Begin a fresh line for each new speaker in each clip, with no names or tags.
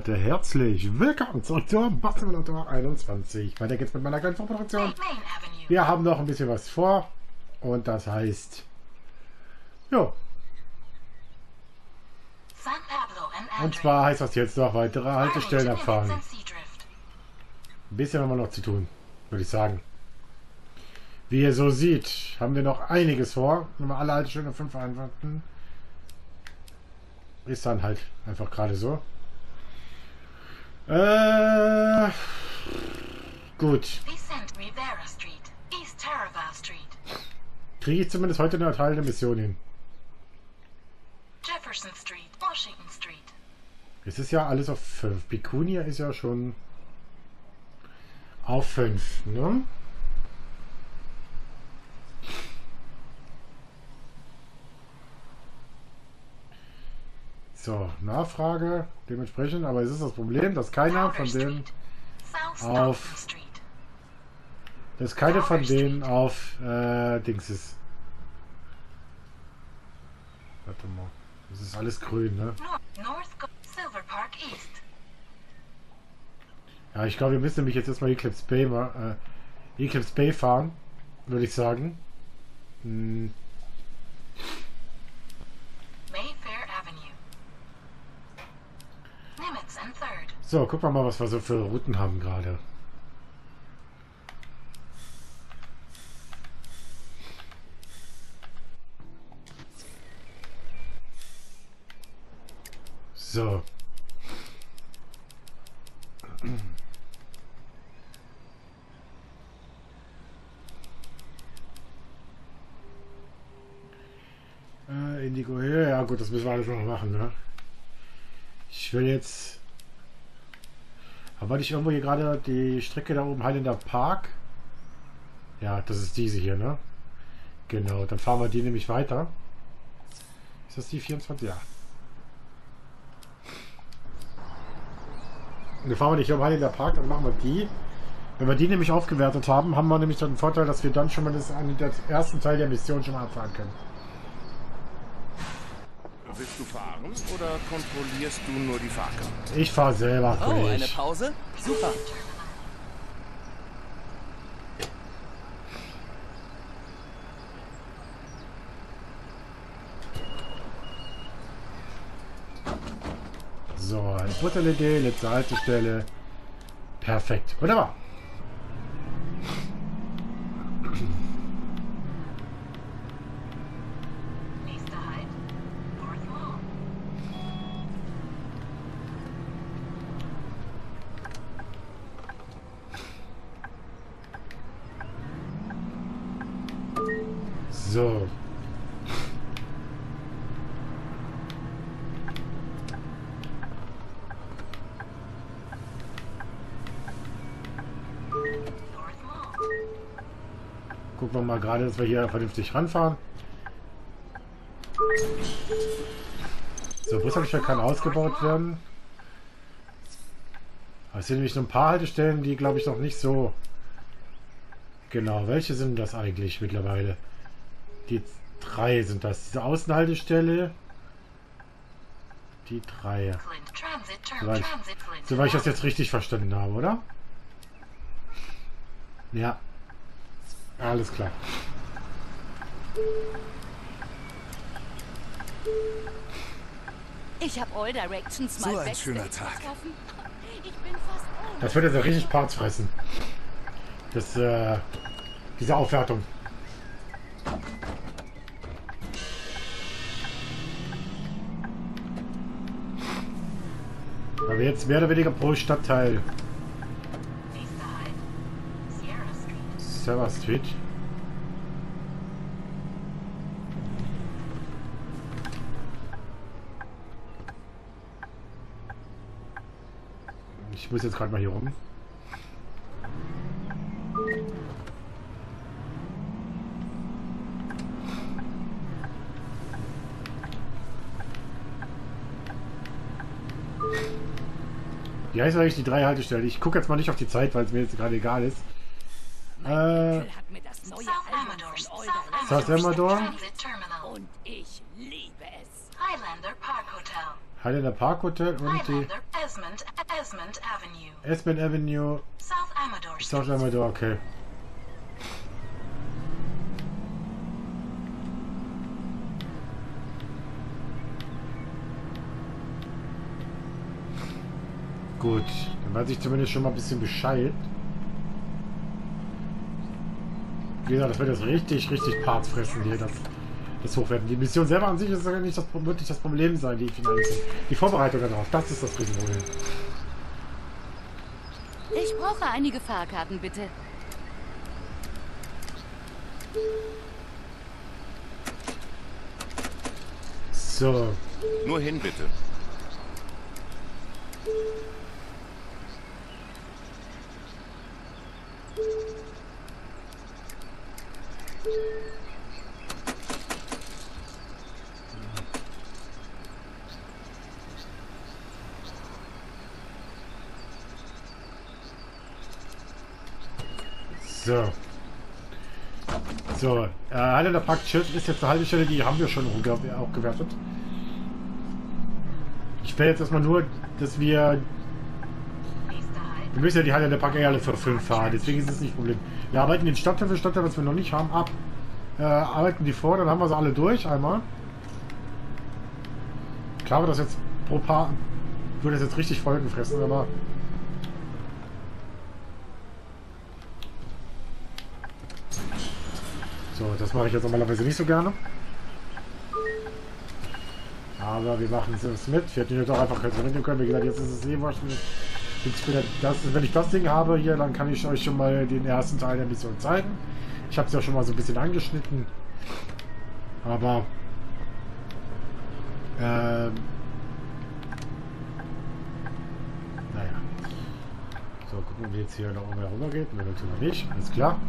Leute, herzlich willkommen zurück zur Bus Simulator 21. Weiter geht's mit meiner kleinen Vorproduktion. Wir haben noch ein bisschen was vor und das heißt, jo. Und zwar heißt das jetzt noch weitere Haltestellen abfahren. Ein bisschen haben wir noch zu tun, würde ich sagen. Wie ihr so seht, haben wir noch einiges vor. Wenn wir alle Haltestellen auf 5 einwarten, ist dann halt einfach gerade so. Äh, gut. Kriege ich zumindest heute eine Teil der Mission hin. Jefferson Street, Washington Street. Es ist ja alles auf 5. Picunia ist ja schon auf 5, ne? So, Nachfrage dementsprechend, aber es ist das Problem, dass keiner von denen auf dass keine von denen auf äh, Dings ist. Warte mal. Das ist alles grün, ne? Ja, ich glaube, wir müssen nämlich jetzt erstmal Eclipse Bay, äh, Eclipse Bay fahren, würde ich sagen. Hm. So, gucken wir mal, was wir so für Routen haben gerade. So. Äh, Indigo Höhe, ja gut, das müssen wir alles noch machen, ne? Ich will jetzt aber weil ich irgendwo hier gerade die Strecke da oben Highlander Park. Ja, das ist diese hier, ne? Genau, dann fahren wir die nämlich weiter. Ist das die 24? Ja. Und dann fahren wir nicht um Highlander Park, dann machen wir die. Wenn wir die nämlich aufgewertet haben, haben wir nämlich dann den Vorteil, dass wir dann schon mal das, den ersten Teil der Mission schon mal abfahren können.
Willst du fahren oder kontrollierst du nur die Fahrkarte?
Ich fahre selber.
Oh, eine Pause? Super.
So, Butter-LED, letzte Haltestelle. Perfekt. Wunderbar. So. Gucken wir mal gerade, dass wir hier vernünftig ranfahren. So, Bushaltestelle kann ausgebaut werden. Es sind nämlich nur ein paar Haltestellen, die glaube ich noch nicht so... Genau, welche sind das eigentlich mittlerweile? Die drei sind das. Diese Außenhaltestelle. Die drei. Soweit ich das jetzt richtig verstanden habe, oder? Ja. Alles klar.
Ich habe All Directions
mal So ein schöner Tag.
Das wird jetzt richtig Parts fressen. Das, äh, diese Aufwertung. Aber jetzt mehr oder weniger pro Stadtteil. Server Street. Ich muss jetzt gerade mal hier rum. Wie heißt eigentlich die drei Haltestellen? Ich gucke jetzt mal nicht auf die Zeit, weil es mir jetzt gerade egal ist. Äh, South Amador. Und ich liebe es. Highlander Park Hotel. Highlander Park Hotel und die
Highlander, Esmond, Esmond Avenue.
Aspen Avenue,
South Amador
South. Amador, okay. Gut, dann weiß ich zumindest schon mal ein bisschen Bescheid. Wie gesagt, das wird jetzt richtig, richtig Parts fressen hier, das, das Hochwerten. Die Mission selber an sich ist ja nicht das, wird nicht das Problem sein, die Finanzen. Die Vorbereitung darauf, das ist das Riesenproblem.
Ich brauche einige Fahrkarten, bitte.
So,
Nur hin, bitte.
So. So, äh, Highlander Park Church ist jetzt eine halbe Stelle, die haben wir schon ge- auch gewertet. Ich will jetzt erstmal nur, dass wir. Wir müssen ja die Highlander Park eh alle für 5 fahren, deswegen ist es nicht ein Problem. Wir arbeiten den Stadtteil für Stadtteil, was wir noch nicht haben, ab. Äh, arbeiten die vor, dann haben wir sie alle durch einmal. Klar wird das jetzt pro Paar. Würde das jetzt richtig Folgen fressen, aber. So, das mache ich jetzt normalerweise nicht so gerne. Aber wir machen es mit. Wir hätten jetzt auch einfach verwenden können. Wie gesagt, jetzt ist es eh wahrscheinlich. Das, wenn ich das Ding habe hier, dann kann ich euch schon mal den ersten Teil der Mission zeigen. Ich habe es ja schon mal so ein bisschen angeschnitten. Aber ähm, naja. So, gucken, wie jetzt hier noch oben rüber geht. Ne, wir nicht. Alles klar.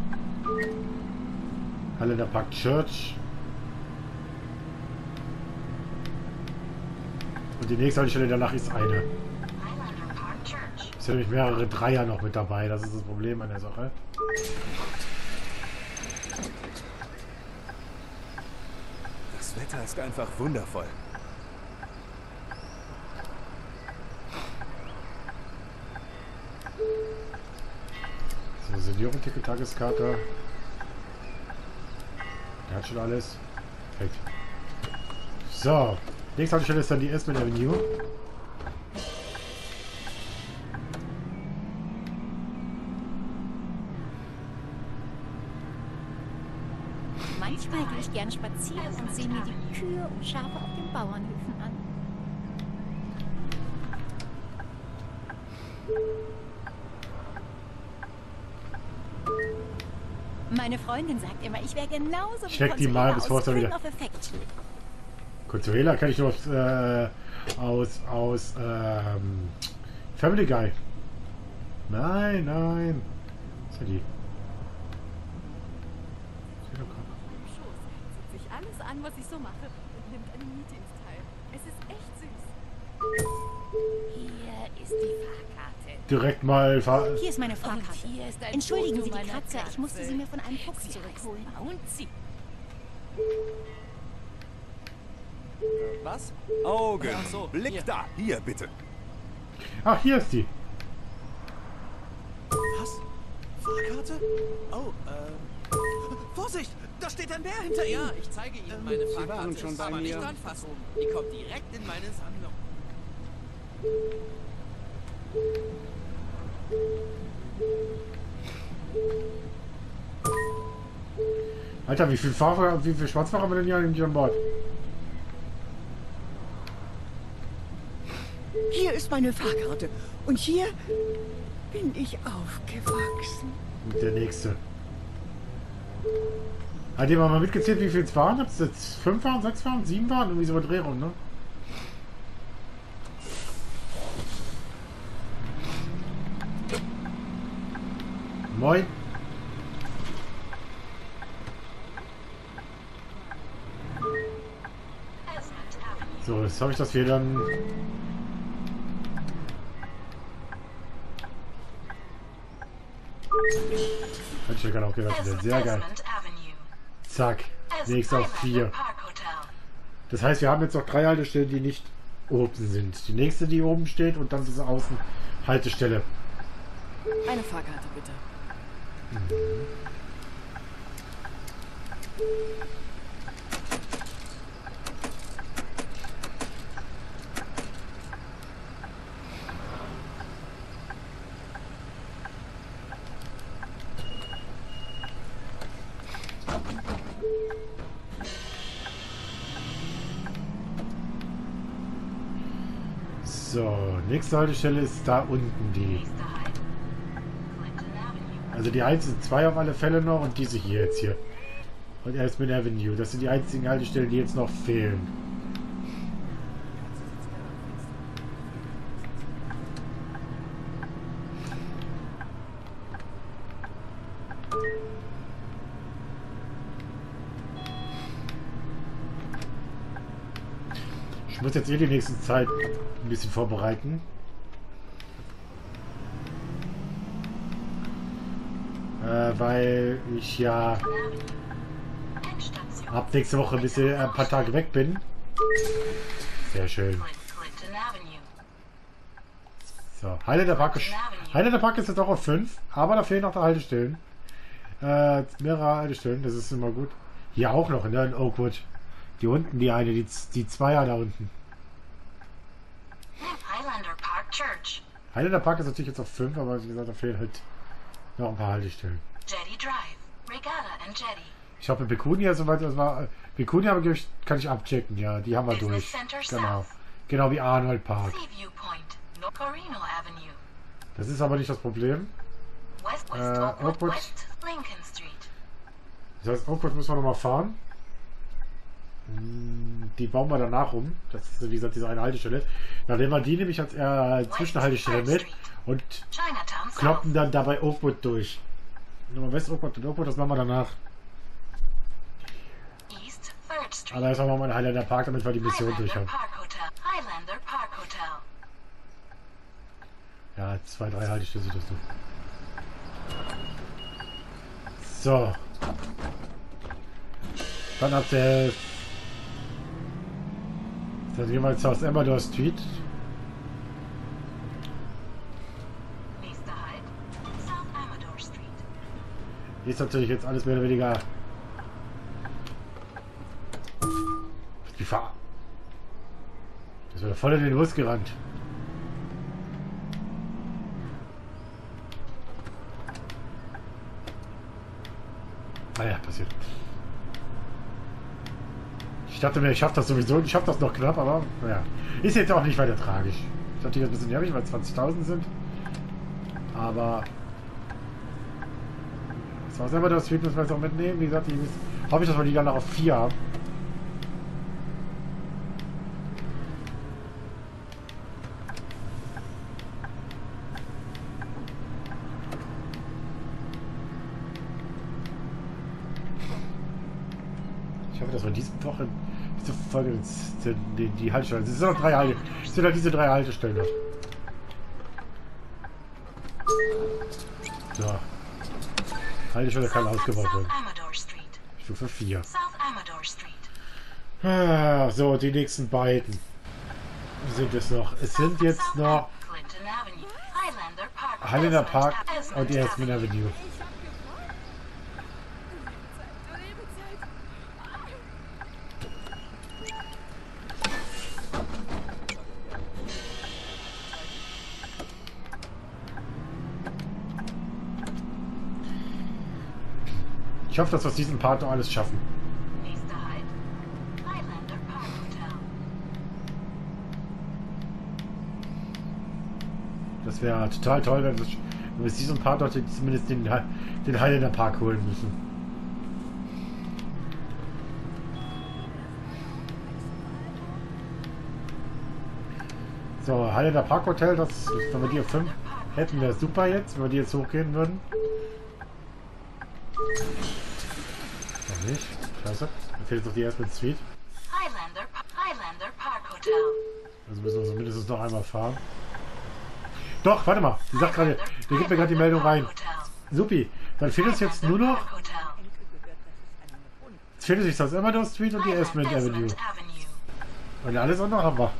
Halle der Park Church. Und die nächste Haltestelle danach ist eine.
Highlander Park Church.
Es sind nämlich mehrere Dreier noch mit dabei. Das ist das Problem an der Sache.
Das Wetter ist einfach wundervoll.
So, Senioren-Ticket, Tageskarte. Der hat schon alles. Perfekt. So. Nächste Haltestelle ist dann die Aspen Avenue.
Manchmal gehe ich gerne spazieren und sehe mir die Kühe und Schafe auf den Bauernhöfen Meine Freundin sagt immer, ich wäre genauso wie
Check die mal, bevor
aus
es dann wieder-. Consuela kenne ich nur aus, äh, aus, aus ähm, Family Guy. Nein, nein. Was ist denn die?
Alles an, was ich so mache
Direkt mal. Fahr
Hier ist meine Fahrkarte.
hier ist ein
Entschuldigen
Foto
Sie die Kratzer, ich musste
Katze.
sie mir von einem Fuchs
Sie
zurückholen.
Was? Augen.
Ach so,
Blick
hier.
da. Hier, bitte.
Ach, hier ist die.
Was? Fahrkarte? Oh, ähm. Vorsicht! Da steht ein Bär hinter Ihnen!
Ja, ich zeige Ihnen meine
Sie
Fahrkarte.
waren schon bei
aber
mir.
nicht anfassen. Die kommt direkt in meine Sammlung.
Alter, wie viel Fahrer, wie viel Schwarzfahrer haben wir denn hier eigentlich an Bord?
Hier ist meine Fahrkarte. Und hier bin ich aufgewachsen.
Und der nächste. Hat jemand mal mitgezählt, wie viel es waren? Ob es jetzt fünf waren, sechs waren, sieben waren? Irgendwie so eine Drehung, ne? Moin. So, jetzt habe ich das hier dann. Hatte ich ja gerade auch gedacht.
Esmond,
Sehr geil. Zack.
Esmond
Nächster auf
Highlander
vier.
Park Hotel.
Das heißt, wir haben jetzt noch drei Haltestellen, die nicht oben sind. Die nächste, die oben steht und dann diese Außenhaltestelle.
Eine Fahrkarte, bitte.
So, nächste Haltestelle ist da unten die.
Nächster Halt. Clinton Avenue.
Also die einzigen zwei auf alle Fälle noch und diese hier jetzt hier. Und Aspen Avenue. Das sind die einzigen Haltestellen, die jetzt noch fehlen. Ich muss jetzt eh die nächste Zeit ein bisschen vorbereiten. Äh, weil ich ja ab nächste Woche ein bisschen äh, ein paar Tage weg bin. Sehr schön. So, Highlander Park ist, Highlander Park ist jetzt auch auf 5, aber da fehlen noch die Haltestellen. Äh, mehrere Haltestellen, das ist immer gut. Hier auch noch, ne, in Oakwood. Die unten, die eine, die, die Zweier da unten.
Highlander Park Church.
Highlander Park ist natürlich jetzt auf 5, aber wie gesagt, da fehlen halt noch ein paar Haltestellen. Ich glaube, Pecunia, soweit das war, Pecunia kann ich abchecken, ja, die haben wir durch. Genau. Genau wie Arnold Park. Das ist aber nicht das Problem. Äh,
Oakwood.
Das heißt, Oakwood müssen wir nochmal fahren. Hm, Die bauen wir danach um. Das ist, wie gesagt, diese eine Haltestelle. Dann nehmen wir die nämlich als äh, Zwischenhaltestelle mit und kloppen dann dabei Oakwood durch. Nummer West Oakwood und Oakwood, das machen wir danach.
East 3rd Street.
Aber erstmal machen wir einen Highlander Park, damit wir die Mission
Highlander
durch haben. Ja, zwei, drei sind das doch. So. Dann ab der. Dann gehen wir jetzt aus Amador Street. Hier ist natürlich jetzt alles mehr oder weniger. Die Fahr. Das wird voll in den Bus gerannt. Naja, passiert. Ich dachte mir, ich schaffe das sowieso. Ich schaffe das noch knapp, aber naja. Ist jetzt auch nicht weiter tragisch. Ich dachte, jetzt ein bisschen nervig, weil 20.000 sind. Aber war selber das Street müssen wir jetzt auch mitnehmen. Wie gesagt, ich hoffe dass wir die dann noch auf 4 haben. Ich hoffe, dass wir diese Woche, diese Folge die, die, die Haltestellen. Es sind noch drei Halte. Es sind halt diese drei Haltestellen Haltestelle kann
South,
ausgebaut werden. Stufe 4.
South Amador Street.
Ah, so, die nächsten beiden sind es noch. Es sind jetzt noch.
Highlander Park.
Und die Aspen Avenue. Ich hoffe, dass wir aus diesem Part noch alles schaffen.
Halt.
Das wäre total toll, wenn wir, wenn wir aus diesem Part noch zumindest den, den Highlander Park holen müssen. So, Highlander Park Hotel, das, wenn wir die auf 5 hätten, wäre super jetzt, wenn wir die jetzt hochgehen würden. Nicht. Scheiße. Da fehlt jetzt noch die Aspen Suite.
Highlander, Highlander Park Hotel.
Also müssen wir so mindestens noch einmal fahren. Doch, warte mal. Die sagt gerade, der gibt mir gerade die Meldung rein. Supi, dann fehlt uns jetzt nur noch, jetzt fehlt uns jetzt das Amador Street und die Esmond Avenue. Und alles andere haben wir.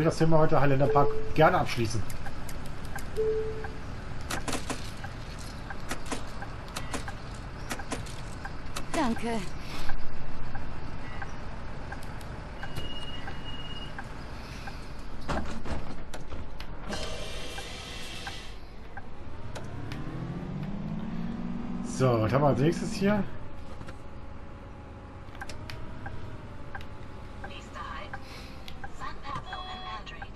Will das Thema heute Highlander Park gerne abschließen.
Danke.
So, was haben wir als nächstes hier?
Nächster Halt. San Pablo and Android.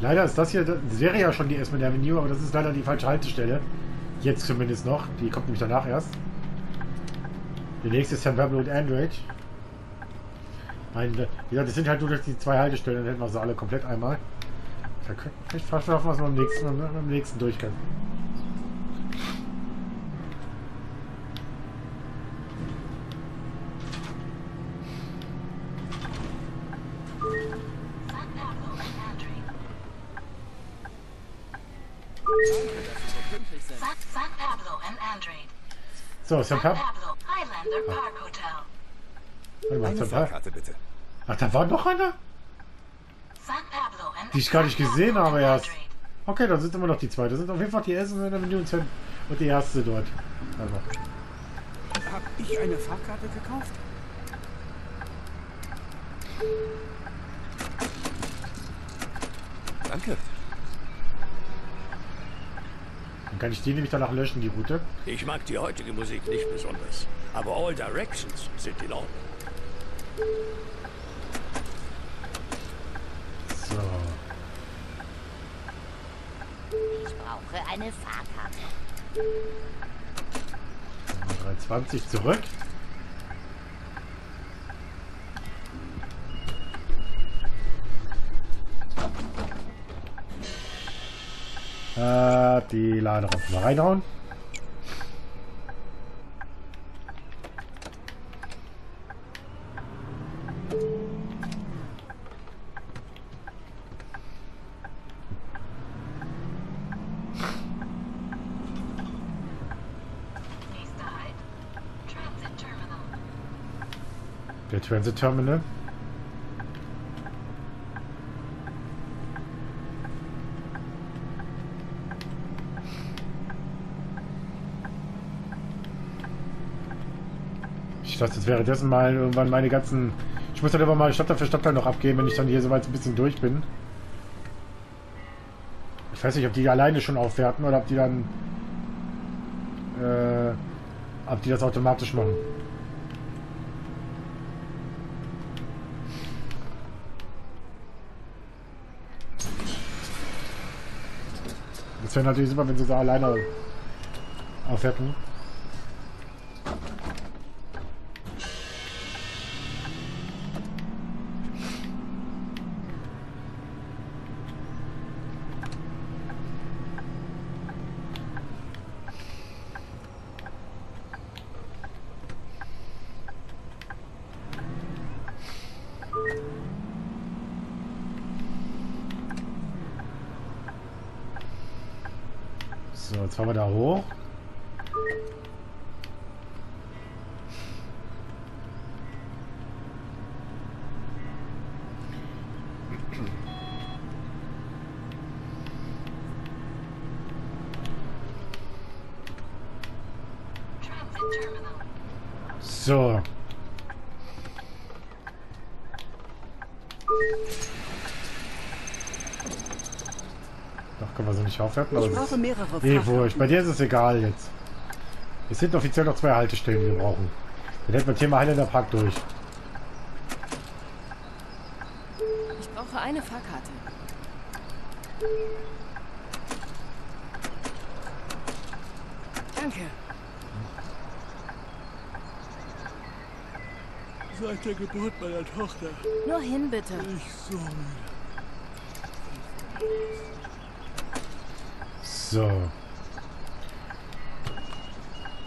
Leider ist das hier, das wäre ja schon die Esmond Avenue, aber das ist leider die falsche Haltestelle. Jetzt zumindest noch. Die kommt nämlich danach erst. Die nächste ist San Pablo und Android. Nein, wie gesagt, das sind halt nur durch die zwei Haltestellen, dann hätten wir sie alle komplett einmal. Vielleicht fast schaffen, was wir beim nächsten, beim nächsten durch
Highlander Park Hotel.
Warte mal, Pablo.
Fahrkarte bitte.
Ach, da war noch einer?
San Pablo and
Die ich gar nicht gesehen habe erst. Okay, dann sind immer noch die zwei. Das sind auf jeden Fall die Essen in der Menü und die erste dort. Also.
Hab ich eine Fahrkarte gekauft? Danke.
Dann kann ich die nämlich danach löschen, die Route.
Ich mag die heutige Musik nicht besonders, aber All Directions sind in Ordnung.
So.
Ich brauche eine Fahrkarte.
320 zurück. Äh, die Laderampe mal reinhauen.
Halt.
Der Transit Terminal. Ich dachte, jetzt währenddessen mal irgendwann meine ganzen... Ich muss dann aber mal Stadtteil für Stadtteil noch abgehen, wenn ich dann hier soweit ein bisschen durch bin. Ich weiß nicht, ob die alleine schon aufwerten oder ob die dann... Äh, ob die das automatisch machen. Das wäre natürlich super, wenn sie da alleine aufwerten. So, jetzt fahren wir da hoch.
Transit Terminal.
So. Doch, können wir so nicht aufwerten. Aber
Ich
es
brauche
ist
mehrere
eh
Fahrkarten.
wurscht. Bei dir ist es egal jetzt. Es sind offiziell noch zwei Haltestellen, die wir brauchen. Dann hätten wir Thema Highlander Park durch.
Ich brauche eine Fahrkarte. Danke.
Seit der Geburt meiner Tochter.
Nur hin, bitte.
Ich so müde.
So.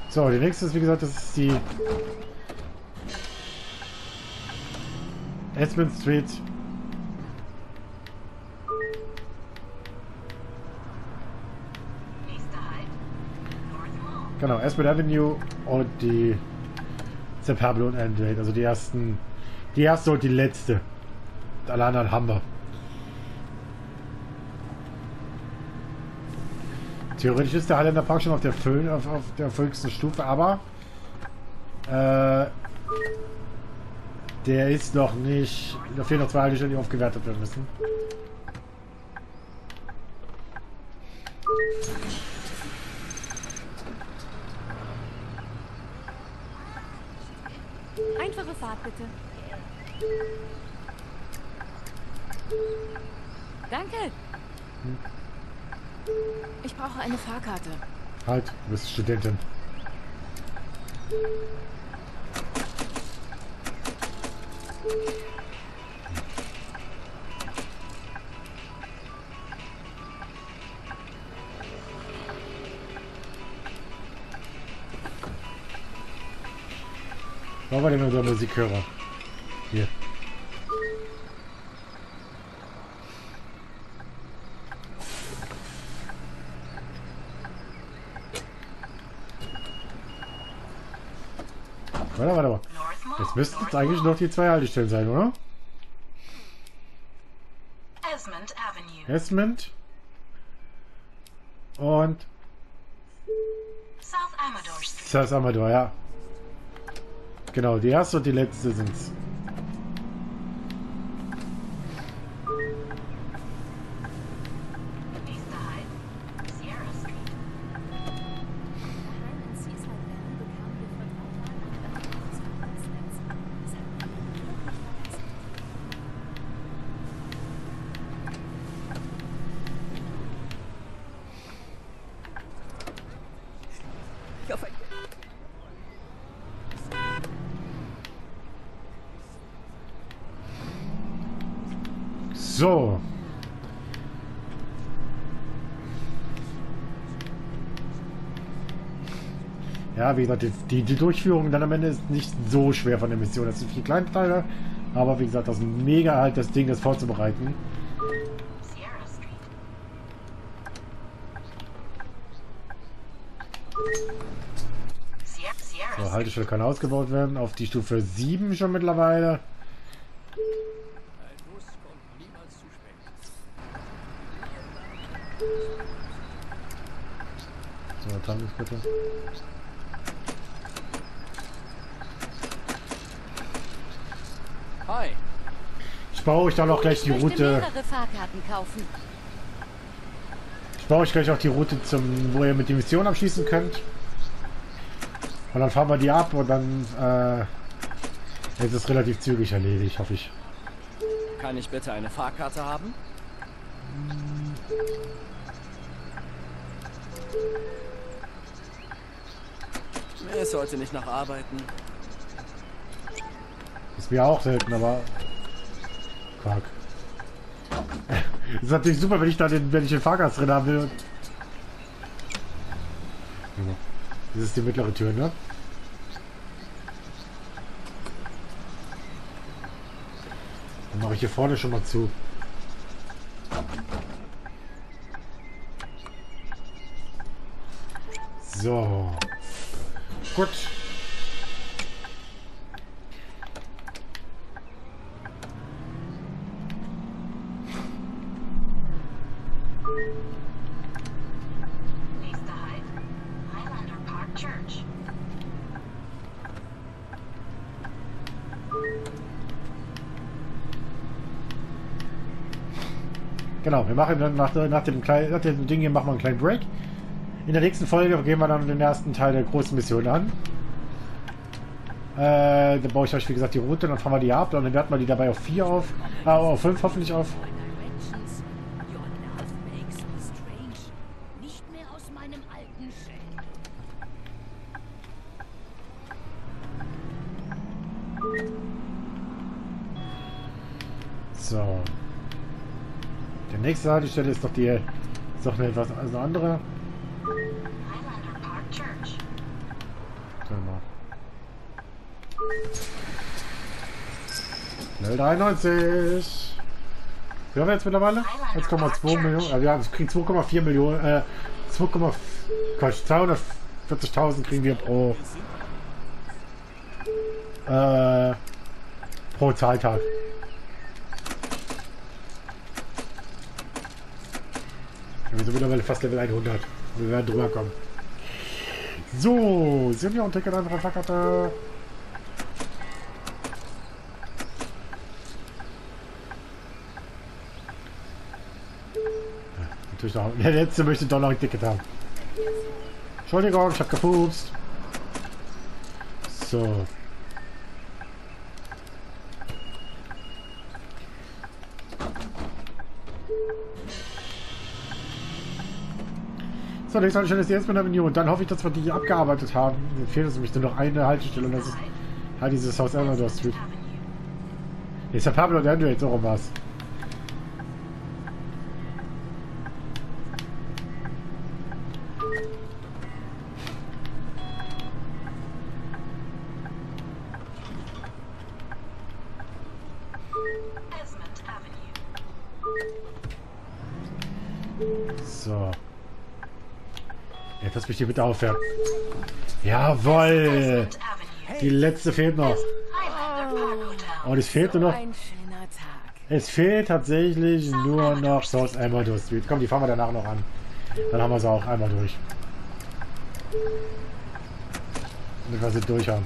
So, die nächste ist, wie gesagt, das ist die Edmund Street. Genau, Aspen Avenue und die San und Andrade. Also die ersten, die erste und die letzte. Alle anderen haben wir. Theoretisch ist der Highlander Park schon auf der, Föhn, auf, auf der höchsten Stufe, aber äh, der ist noch nicht. Da fehlen noch zwei Haltestellen, die aufgewertet werden müssen.
Einfache Fahrt bitte. Danke.
Ich brauche eine Fahrkarte.
Halt, du bist Studentin. Wo war denn unser Musikhörer? Hier. Warte, warte, warte.
North Mall.
Jetzt müssten es eigentlich noch die zwei Haltestellen sein, oder?
Esmond Avenue.
Esmond. Und
South Amador Street.
South Amador, ja. Genau, die erste und die letzte sind's.
Nächster Halt. Sierra Street.
Highland Seaside Valley bekam wir vor drei Tagen ein öffentliches Verkehrsnetz. Es hat mir wirklich leid.
Ich hoffe,
So. Ja, wie gesagt, die, die, Durchführung dann am Ende ist nicht so schwer von der Mission. Das sind vier kleine Teile, aber wie gesagt, das ist mega halt das Ding, das vorzubereiten. So. Haltestelle kann ausgebaut werden auf die Stufe 7 schon mittlerweile. So, dann ist bitte.
Hi.
Ich baue euch dann auch gleich die Route.
mehrere Fahrkarten kaufen.
Ich baue euch gleich auch die Route zum, wo ihr mit die Mission abschließen könnt. Und dann fahren wir die ab und dann äh, ist es relativ zügig erledigt, hoffe ich.
Kann ich bitte eine Fahrkarte haben? Es sollte nicht nach Arbeiten.
Ist mir auch selten, aber. Quark. ist natürlich super, wenn ich da den, wenn ich den Fahrgast drin haben will. Das ist die mittlere Tür, ne? Dann mache ich hier vorne schon mal zu. So. Gut.
Nächster Halt. Highlander Park Church.
Genau, wir machen dann nach, nach, dem, nach dem Ding hier machen wir einen kleinen Break. In der nächsten Folge gehen wir dann den ersten Teil der großen Mission an. Äh, dann baue ich euch wie gesagt die Route, dann fahren wir die ab und dann werten wir die dabei auf 4 auf. Äh, auf 5 hoffentlich auf. So. Die nächste Haltestelle ist doch die. Ist doch eine etwas also andere. Schnell 93. Wie haben wir jetzt mittlerweile? 1,2 Millionen. Also wir haben- kriegen 2,4 Millionen. Äh, 2, Quatsch, 40.000 kriegen wir pro äh, pro Zahltag. Wir sind mittlerweile fast Level 100. Wir werden drüber kommen. So, wir und Ticket andere Fackerte. Natürlich noch. Der letzte möchte doch noch ein Ticket haben. Entschuldigung, ich hab gepupst. So. So, nächstes Mal stelle ich die erstmal Avenue und dann hoffe ich, dass wir die abgearbeitet haben. Mir fehlt uns nämlich nur noch eine Haltestelle und das ist halt dieses Haus Elmador Street. Ist ja Pablo und Andrew jetzt auch um was. Die bitte aufhören. Jawoll! Die letzte fehlt noch. Und es fehlt nur noch. Es fehlt tatsächlich nur noch South Elmador Street. Komm, die fahren wir danach noch an. Dann haben wir sie auch einmal durch. Damit wir sie durch haben.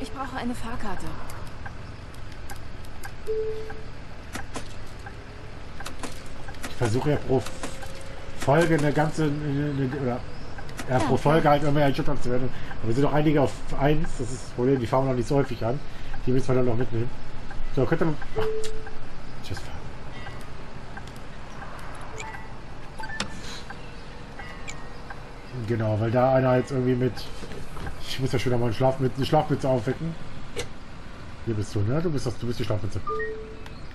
Ich brauche eine Fahrkarte.
Ich versuche ja pro Folge eine ganze. Eine, eine, oder, ja, pro Folge halt immer einen Schritt abzuwerten. Aber wir sind noch einige auf 1. Das ist das Problem. Die fahren wir noch nicht so häufig an. Die müssen wir dann noch mitnehmen. So, könnte man. Ach, tschüss. Genau, weil da einer jetzt irgendwie mit. Ich muss ja schon mal einen Schlaf mit, eine Schlafmütze aufwecken. Hier bist du, ne? Du bist das, du bist die Schlafmütze.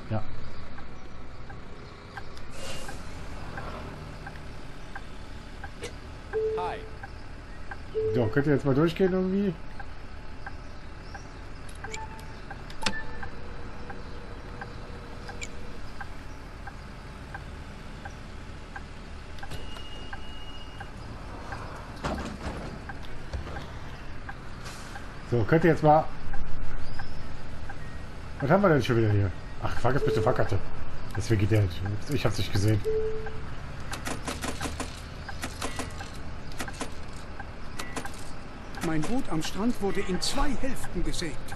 Ja.
Hi.
So, könnt ihr jetzt mal durchgehen irgendwie? So, könnt ihr jetzt mal... Was haben wir denn schon wieder hier? Ach, frag jetzt bitte geht der nicht. Ich hab's nicht gesehen.
Mein Boot am Strand wurde in zwei Hälften gesägt.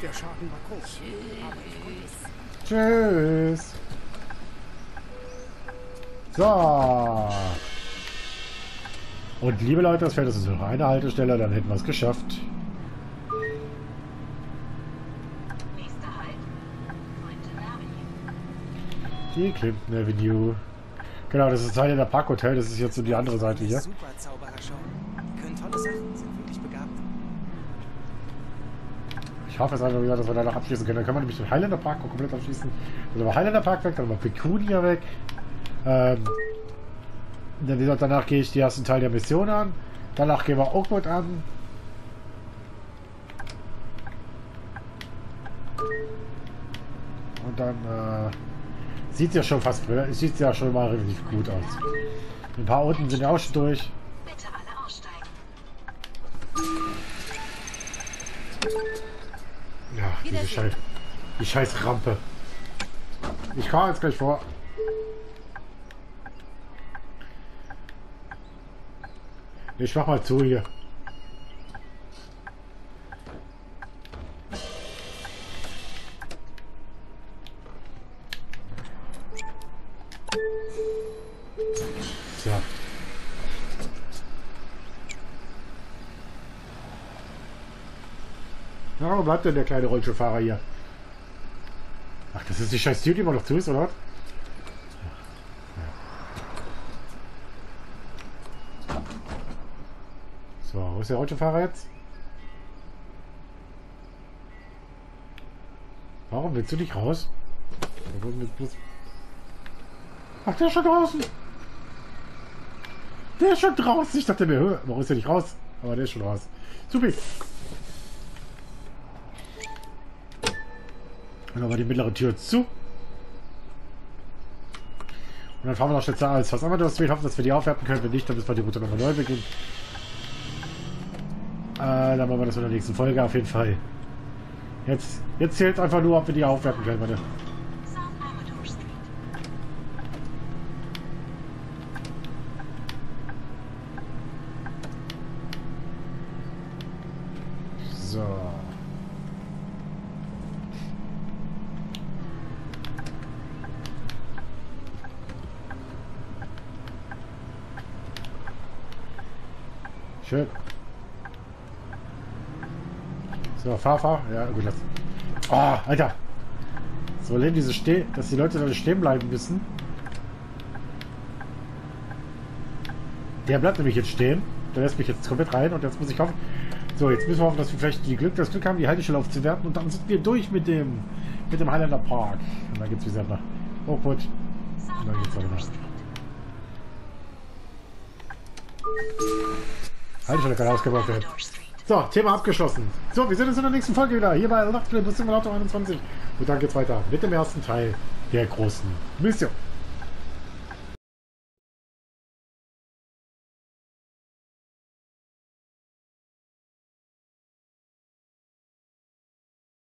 Der Schaden war groß.
Tschüss. So. Und liebe Leute, das fällt uns noch eine Haltestelle, dann hätten wir es geschafft.
Nächster Halt.
Die Clinton Avenue. Genau, das ist Teil der Parkhotel, das ist jetzt so die andere Seite hier. Ich hoffe jetzt einfach wieder, dass wir danach abschließen können. Dann können wir nämlich den Highlander Park komplett abschließen. Dann haben wir Highlander Park weg, dann haben wir Pecunia weg. Ähm, dann, gesagt, danach gehe ich die ersten Teil der Mission an. Danach gehen wir Oakwood an. Und dann äh, sieht ja schon fast, sieht ja schon mal richtig gut aus. Ein paar unten sind ja auch schon durch.
Bitte alle aussteigen.
Diese Scheiß, die scheiß Rampe. Ich fahre jetzt gleich vor. Ich mach mal zu hier. Bleibt denn der kleine Rollstuhlfahrer hier? Ach, das ist die scheiß Tür, die immer noch zu ist, oder? was? So, wo ist der Rollstuhlfahrer jetzt? Warum willst du nicht raus? Ach, der ist schon draußen! Der ist schon draußen! Ich dachte mir, warum ist der nicht raus? Aber der ist schon raus. Super! Dann war die mittlere Tür zu. Und dann fahren wir noch schneller als was Amador Street. Hoffen, dass wir die aufwerten können. Wenn nicht, dann müssen wir die Route nochmal neu beginnen. Äh, dann machen wir das in der nächsten Folge auf jeden Fall. Jetzt, jetzt zählt einfach nur, ob wir die aufwerten können, meine.
South Amador Street.
So. Schön. So, fahr, fahr. Ja, gut, lass. Oh, Alter. So, leben diese Steh, dass die Leute da stehen bleiben müssen. Der bleibt nämlich jetzt stehen. Der lässt mich jetzt komplett rein und jetzt muss ich hoffen. So, jetzt müssen wir hoffen, dass wir vielleicht die Glück, das Glück haben, die Haltestelle aufzuwerten und dann sind wir durch mit dem mit dem Highlander Park. Und dann geht's wie gesagt nach Oakwood. Und dann geht's weiter werden.
Amador Street.
So, Thema abgeschlossen. So, wir sehen uns in der nächsten Folge wieder. Hier bei Nachtplay bis Simulator 21. Und dann geht's weiter mit dem ersten Teil der großen Mission.